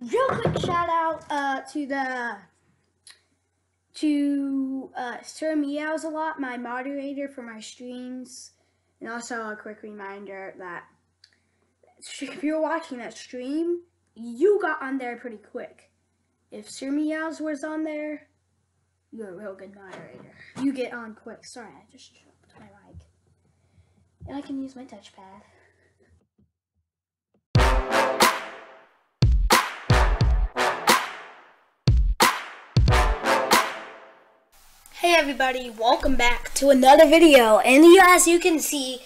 real quick shout out uh, to the to uh, Sir Meows a lot, my moderator for my streams, and also a quick reminder that if you're watching that stream, you got on there pretty quick. If Sir Meows was on there, you're a real good moderator. You get on quick. Sorry, I just dropped my mic. And I can use my touchpad. Hey everybody, welcome back to another video. And as you can see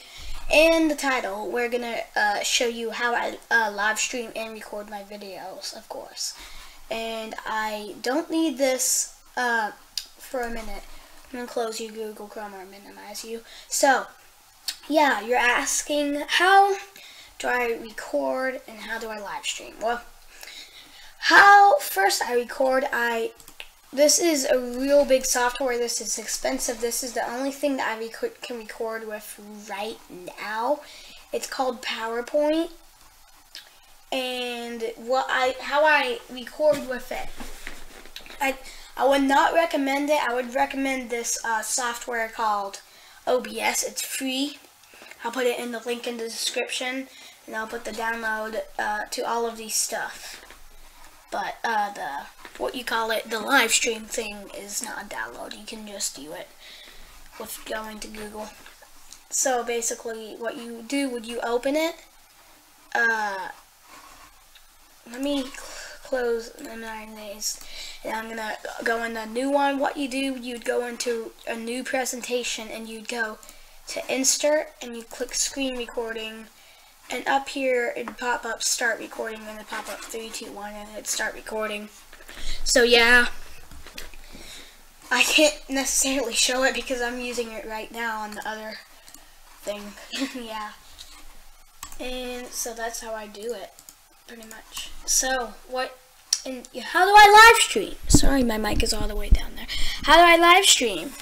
in the title, we're gonna uh, show you how I uh, live stream and record my videos, of course. And I don't need this uh, for a minute. I'm gonna close you Google Chrome or minimize you. So, yeah, you're asking how do I record and how do I live stream? Well, how first I record, I this is a real big software. This is expensive. This is the only thing that I rec can record with right now. It's called PowerPoint. And what I how I record with it. I I would not recommend it. I would recommend this uh, software called OBS. It's free. I'll put it in the link in the description, and I'll put the download uh, to all of these stuff. But uh, the what you call it, the live stream thing is not a download. You can just do it with going to Google. So basically, what you do would you open it? Uh, let me close the nine days, and I'm gonna go in the new one. What you do, you'd go into a new presentation, and you'd go to insert, and you click screen recording and up here it'd pop up start recording and it'd pop up 3, 2, 1 and it'd start recording. So yeah, I can't necessarily show it because I'm using it right now on the other thing. yeah. And so that's how I do it, pretty much. So, what, and how do I live stream? Sorry, my mic is all the way down there. How do I live stream?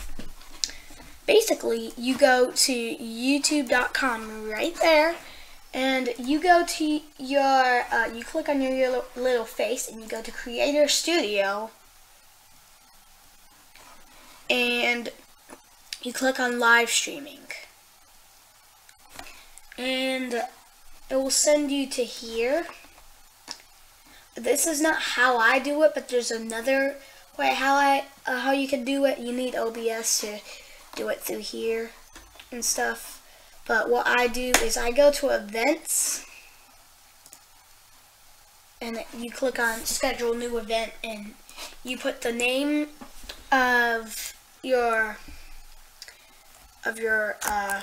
Basically, you go to youtube.com right there and you go to your, uh, you click on your little face and you go to Creator Studio and you click on live streaming and it will send you to here. This is not how I do it, but there's another way how I uh, how you can do it. You need OBS to do it through here and stuff. But what I do is I go to events and you click on schedule new event and you put the name of your of your uh,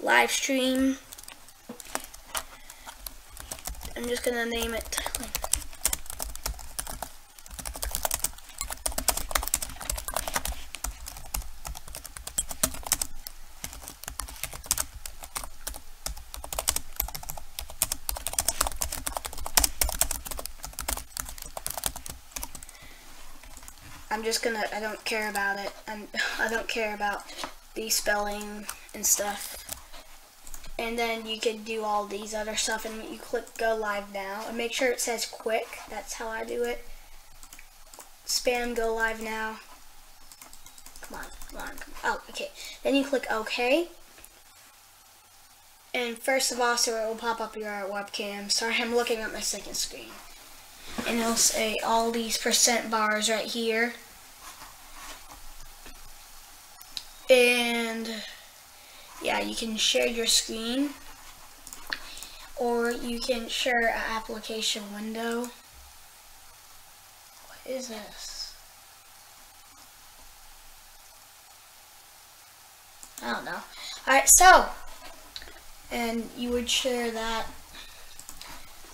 live stream. I'm just gonna name it I'm just gonna, I don't care about it. I'm, I don't care about the spelling and stuff. And then you can do all these other stuff and you click go live now. And make sure it says quick. That's how I do it. Spam go live now. Come on, come on, come on. Oh, okay. Then you click OK. And first of all, so it will pop up your webcam. Sorry, I'm looking at my second screen and it'll say all these percent bars right here. And yeah, you can share your screen or you can share an application window. What is this? I don't know. Alright, so, and you would share that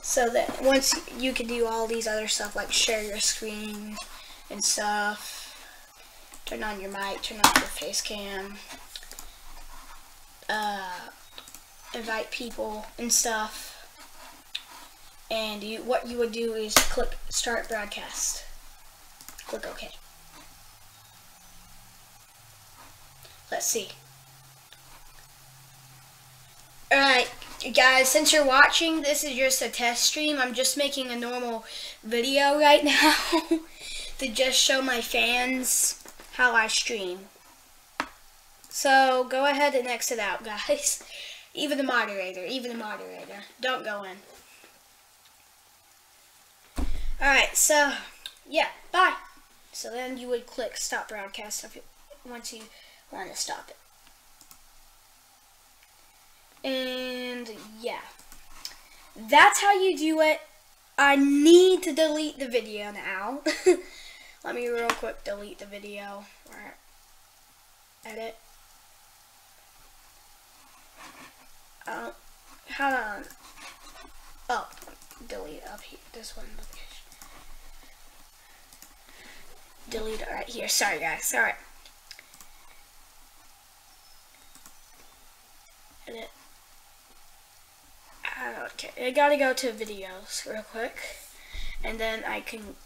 so that once you can do all these other stuff like share your screen and stuff, turn on your mic, turn on your face cam, uh, invite people and stuff. And you, what you would do is click start broadcast. Click OK. Let's see. Alright, guys, since you're watching, this is just a test stream. I'm just making a normal video right now to just show my fans how I stream. So go ahead and exit out, guys. Even the moderator, even the moderator. Don't go in. Alright, so, yeah, bye. So then you would click stop broadcast if you, once you want to stop it. And. That's how you do it. I need to delete the video now. Let me real quick delete the video. Edit. Uh, hold on. Oh, delete up here. This one. Delete it right here. Sorry, guys. Sorry. Edit. Okay, I gotta go to videos real quick, and then I can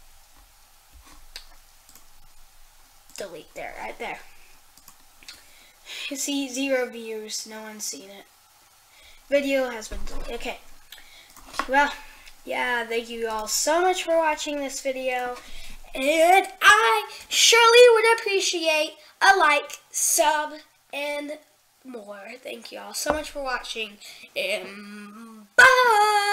delete there, right there. You see zero views, no one's seen it. Video has been deleted. Okay. Well, yeah, thank you all so much for watching this video. And I surely would appreciate a like, sub, and more. Thank you all so much for watching. And 啊